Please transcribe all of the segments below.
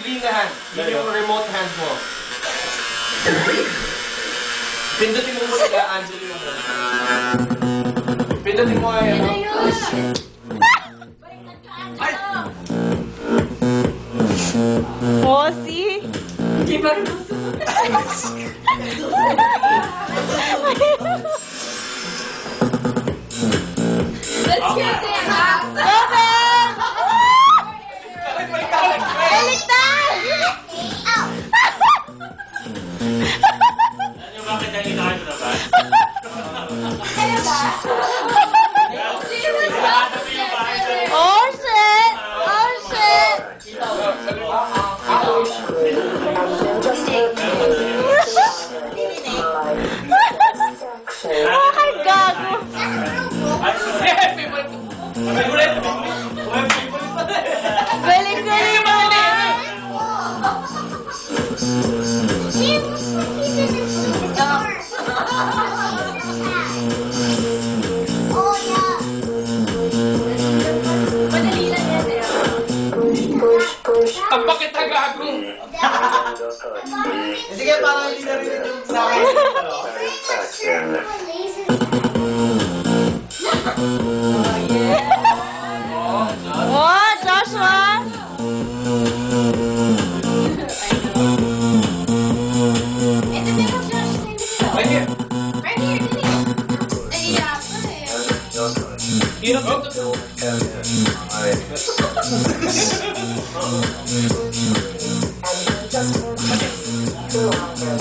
green na hand. Yun yung remote hand mo. Pindutin mo muna ka, Angelo Pindutin mo. Ay! Bossy. Ba rin susunod? Let's get it, niyang inaano naman. Kaya ba? Sige, parang hindi na rin yung sa akin. Oh, Joshua! Ito, meron siya. Right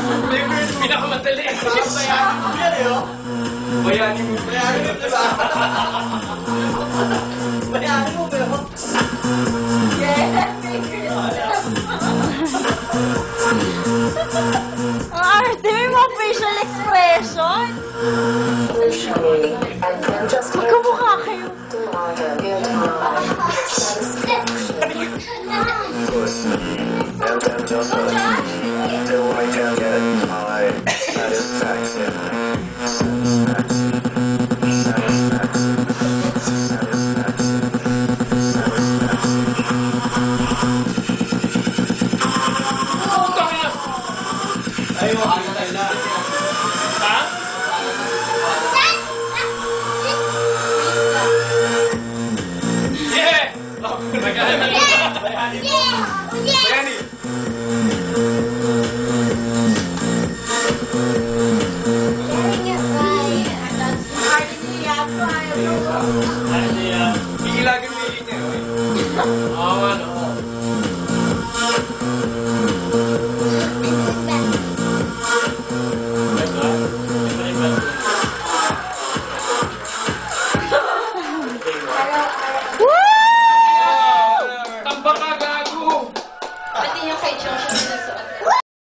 Favorite, pinakamadali. Bayanin mo yan eh, oh. Bayanin mo. Bayanin mo, diba? Bayanin mo, pero. Yeah, favorite. Ang arte, may mga facial expression. Magkamukha kayo. Putang ina. Berani.